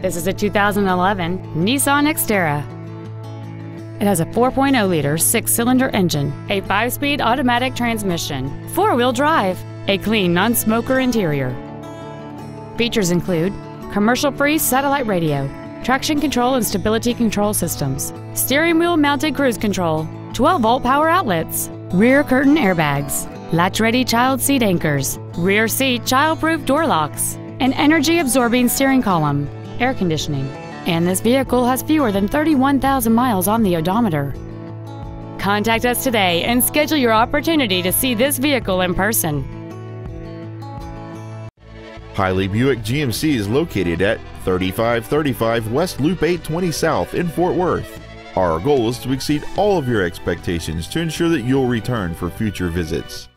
This is a 2011 Nissan Xterra. It has a 4.0-liter six-cylinder engine, a five-speed automatic transmission, four-wheel drive, a clean non-smoker interior. Features include commercial-free satellite radio, traction control and stability control systems, steering wheel mounted cruise control, 12-volt power outlets, rear curtain airbags, latch-ready child seat anchors, rear seat child-proof door locks, an energy-absorbing steering column, air conditioning, and this vehicle has fewer than 31,000 miles on the odometer. Contact us today and schedule your opportunity to see this vehicle in person. Hiley Buick GMC is located at 3535 West Loop 820 South in Fort Worth. Our goal is to exceed all of your expectations to ensure that you'll return for future visits.